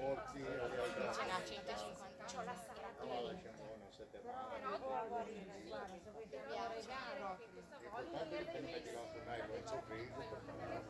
Forzi. Ce n'ha 150 C'ho la sala No, Però non può guarire, guarda, se vuoi fare un regalo. L'importante è che metti la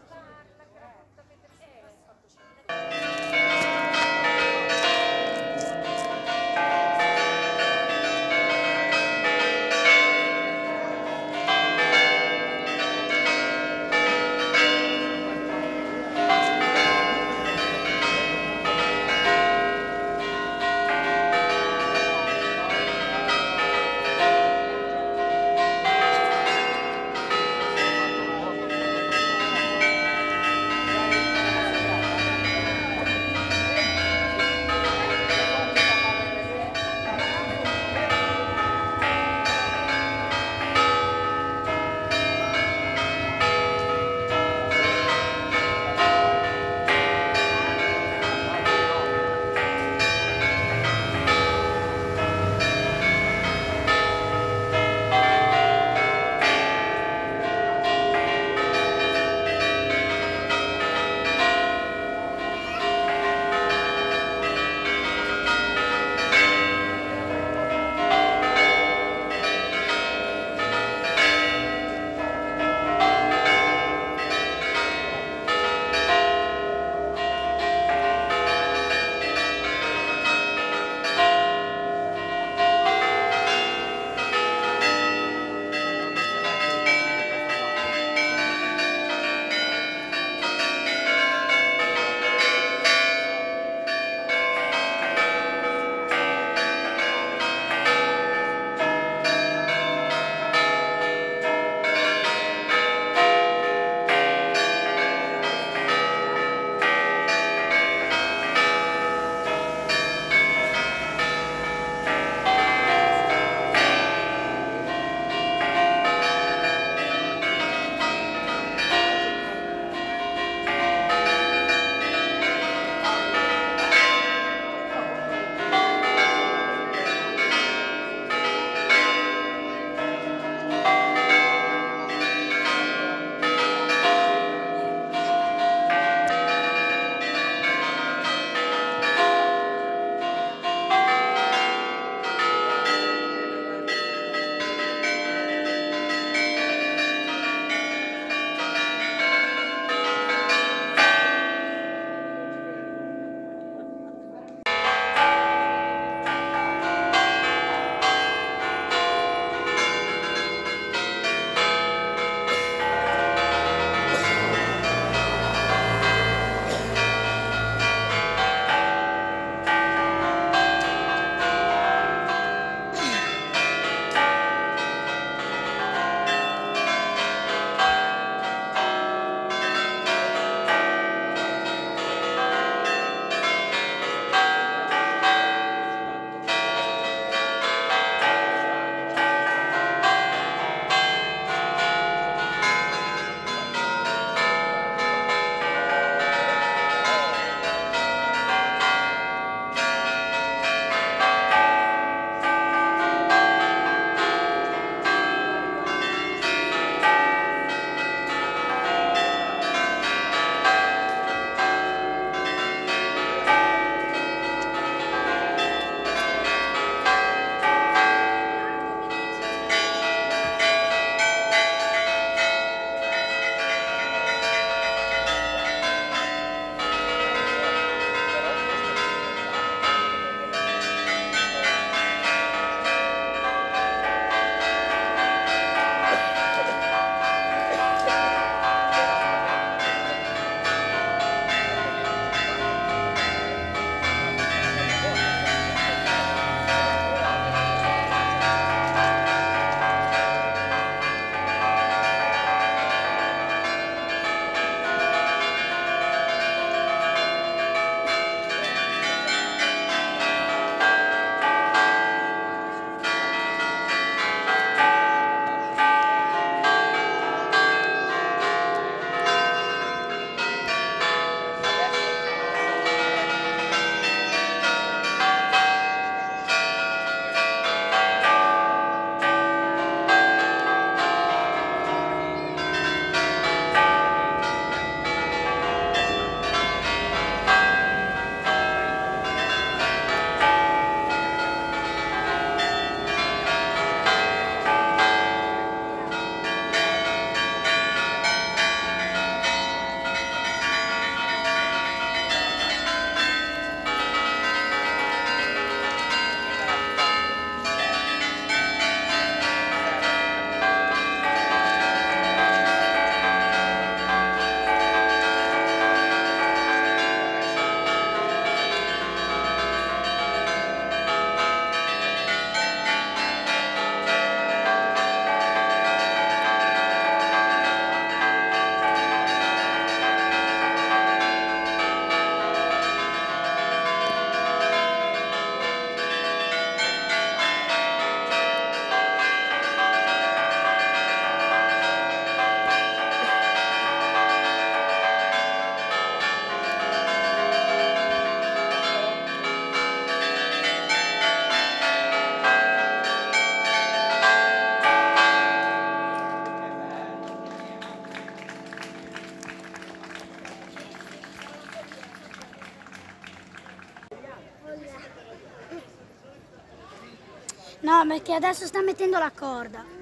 No, perché adesso sta mettendo la corda.